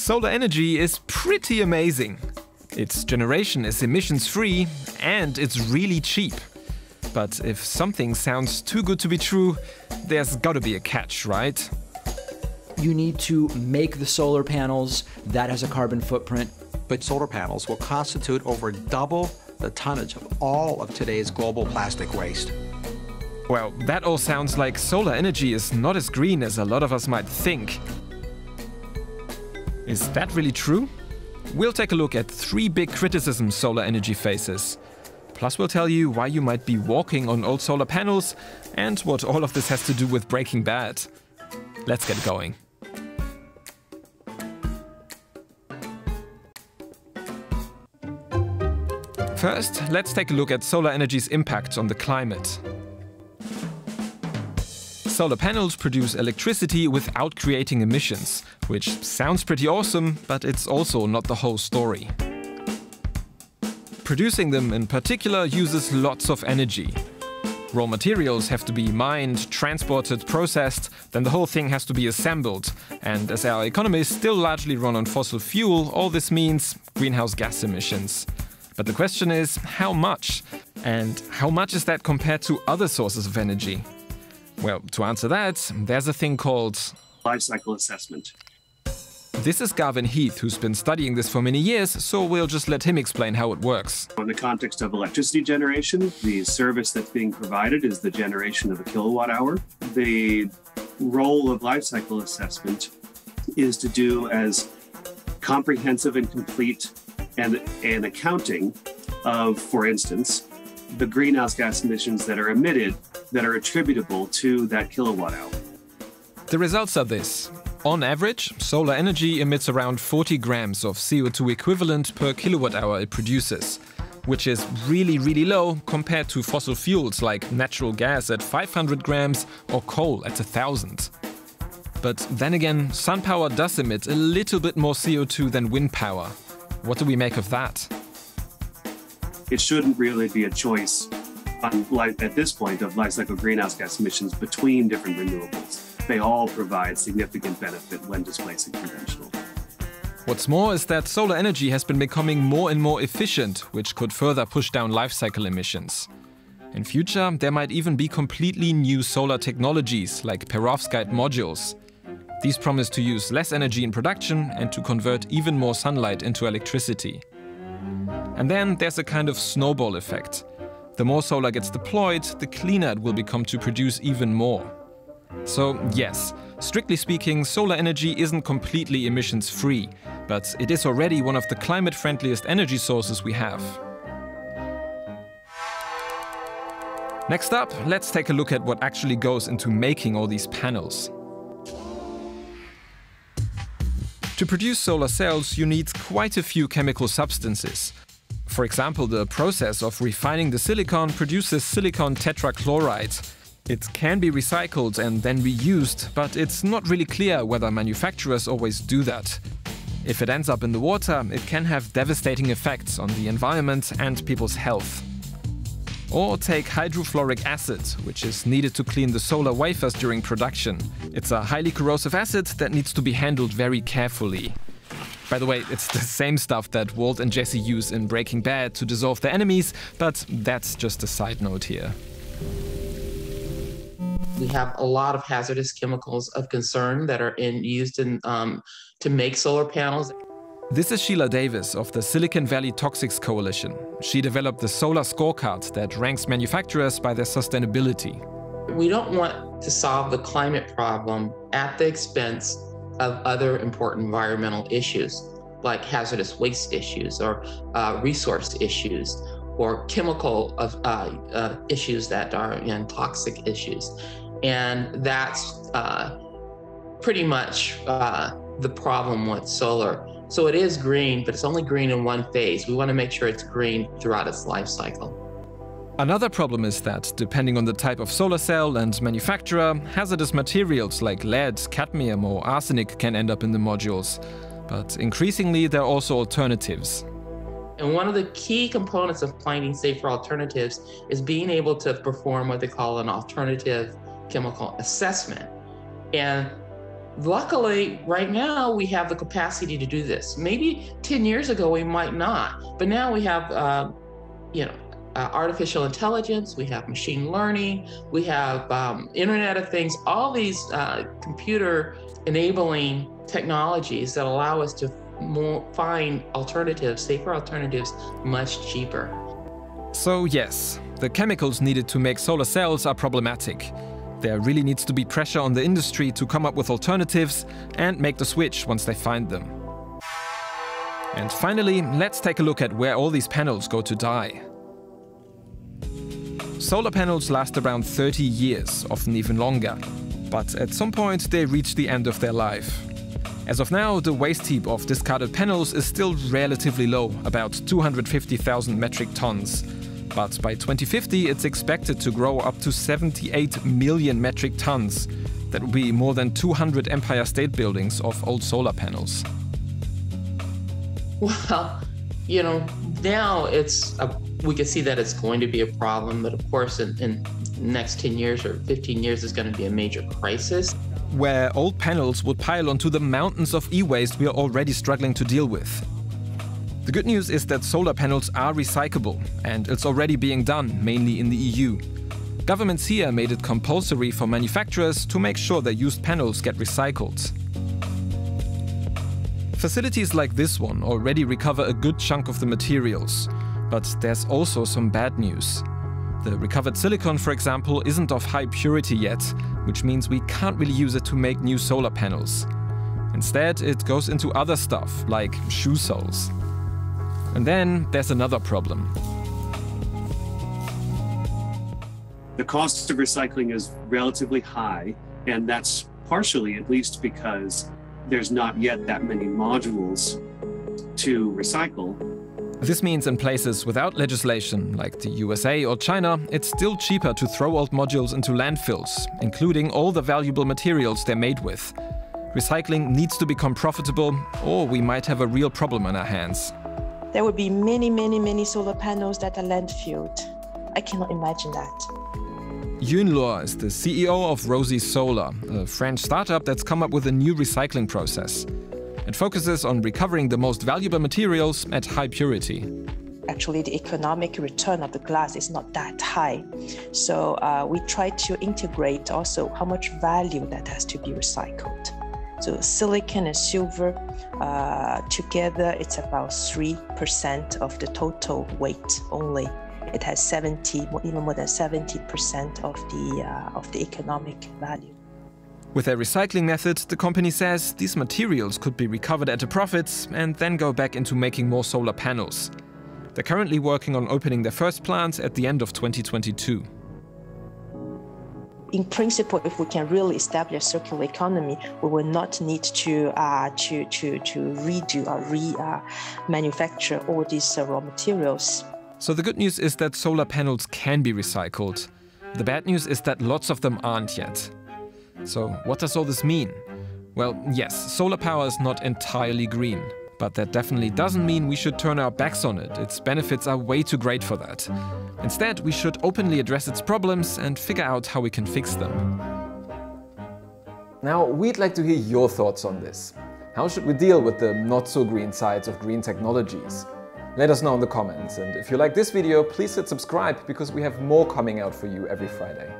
Solar energy is pretty amazing. Its generation is emissions free and it's really cheap. But if something sounds too good to be true, there's gotta be a catch, right? You need to make the solar panels that has a carbon footprint. But solar panels will constitute over double the tonnage of all of today's global plastic waste. Well, that all sounds like solar energy is not as green as a lot of us might think. Is that really true? We'll take a look at three big criticisms solar energy faces. Plus, we'll tell you why you might be walking on old solar panels and what all of this has to do with Breaking Bad. Let's get going. First, let's take a look at solar energy's impact on the climate. Solar panels produce electricity without creating emissions, which sounds pretty awesome, but it's also not the whole story. Producing them in particular uses lots of energy. Raw materials have to be mined, transported, processed, then the whole thing has to be assembled. And as our economy is still largely run on fossil fuel, all this means greenhouse gas emissions. But the question is, how much? And how much is that compared to other sources of energy? Well, to answer that, there's a thing called life cycle assessment. This is Garvin Heath, who's been studying this for many years, so we'll just let him explain how it works. In the context of electricity generation, the service that's being provided is the generation of a kilowatt hour. The role of life cycle assessment is to do as comprehensive and complete and an accounting of, for instance, the greenhouse gas emissions that are emitted that are attributable to that kilowatt hour. The results are this. On average, solar energy emits around 40 grams of CO2 equivalent per kilowatt hour it produces, which is really, really low compared to fossil fuels like natural gas at 500 grams or coal at 1000. But then again, sun power does emit a little bit more CO2 than wind power, what do we make of that? It shouldn't really be a choice on, at this point of life cycle greenhouse gas emissions between different renewables. They all provide significant benefit when displacing conventional. What's more is that solar energy has been becoming more and more efficient, which could further push down life cycle emissions. In future, there might even be completely new solar technologies like perovskite modules. These promise to use less energy in production and to convert even more sunlight into electricity. And then there's a kind of snowball effect. The more solar gets deployed, the cleaner it will become to produce even more. So, yes, strictly speaking, solar energy isn't completely emissions free, but it is already one of the climate friendliest energy sources we have. Next up, let's take a look at what actually goes into making all these panels. To produce solar cells, you need quite a few chemical substances. For example, the process of refining the silicon produces silicon tetrachloride. It can be recycled and then reused, but it's not really clear whether manufacturers always do that. If it ends up in the water, it can have devastating effects on the environment and people's health. Or take hydrofluoric acid, which is needed to clean the solar wafers during production. It's a highly corrosive acid that needs to be handled very carefully. By the way, it's the same stuff that Walt and Jesse use in Breaking Bad to dissolve their enemies, but that's just a side note here. We have a lot of hazardous chemicals of concern that are in, used in, um, to make solar panels. This is Sheila Davis of the Silicon Valley Toxics Coalition. She developed the Solar Scorecard that ranks manufacturers by their sustainability. We don't want to solve the climate problem at the expense of other important environmental issues like hazardous waste issues or uh, resource issues or chemical uh, uh, issues that are in toxic issues. And that's uh, pretty much uh, the problem with solar. So it is green, but it's only green in one phase. We want to make sure it's green throughout its life cycle. Another problem is that, depending on the type of solar cell and manufacturer, hazardous materials like lead, cadmium or arsenic can end up in the modules. But increasingly, there are also alternatives. And one of the key components of finding safer alternatives is being able to perform what they call an alternative chemical assessment. And luckily, right now we have the capacity to do this. Maybe 10 years ago we might not, but now we have, uh, you know, uh, artificial intelligence, we have machine learning, we have um, Internet of Things, all these uh, computer enabling technologies that allow us to more, find alternatives, safer alternatives, much cheaper. So, yes, the chemicals needed to make solar cells are problematic. There really needs to be pressure on the industry to come up with alternatives and make the switch once they find them. And finally, let's take a look at where all these panels go to die. Solar panels last around 30 years, often even longer. But at some point they reach the end of their life. As of now, the waste heap of discarded panels is still relatively low, about 250,000 metric tons. But by 2050 it's expected to grow up to 78 million metric tons. That would be more than 200 Empire State Buildings of old solar panels. Well, you know, now it's a, we can see that it's going to be a problem, but of course, in, in next 10 years or 15 years is going to be a major crisis. Where old panels would pile onto the mountains of e-waste we are already struggling to deal with. The good news is that solar panels are recyclable, and it's already being done, mainly in the EU. Governments here made it compulsory for manufacturers to make sure their used panels get recycled. Facilities like this one already recover a good chunk of the materials, but there's also some bad news. The recovered silicon, for example, isn't of high purity yet, which means we can't really use it to make new solar panels. Instead, it goes into other stuff, like shoe soles. And then there's another problem. The cost of recycling is relatively high, and that's partially at least because there's not yet that many modules to recycle. This means in places without legislation, like the USA or China, it's still cheaper to throw old modules into landfills, including all the valuable materials they're made with. Recycling needs to become profitable, or we might have a real problem on our hands. There would be many, many, many solar panels that are landfilled. I cannot imagine that. Yun Luo is the CEO of ROSI Solar, a French startup that's come up with a new recycling process. It focuses on recovering the most valuable materials at high purity. Actually, the economic return of the glass is not that high. So uh, we try to integrate also how much value that has to be recycled. So silicon and silver uh, together, it's about 3% of the total weight only. It has 70, even more than 70% of the, uh, of the economic value. With their recycling method, the company says these materials could be recovered at a profit and then go back into making more solar panels. They're currently working on opening their first plant at the end of 2022. In principle, if we can really establish a circular economy, we will not need to uh, to, to, to redo or re-manufacture uh, all these uh, raw materials. So the good news is that solar panels can be recycled. The bad news is that lots of them aren't yet. So, what does all this mean? Well, yes, solar power is not entirely green, but that definitely doesn't mean we should turn our backs on it. Its benefits are way too great for that. Instead, we should openly address its problems and figure out how we can fix them. Now, we'd like to hear your thoughts on this. How should we deal with the not so green sides of green technologies? Let us know in the comments, and if you like this video, please hit subscribe because we have more coming out for you every Friday.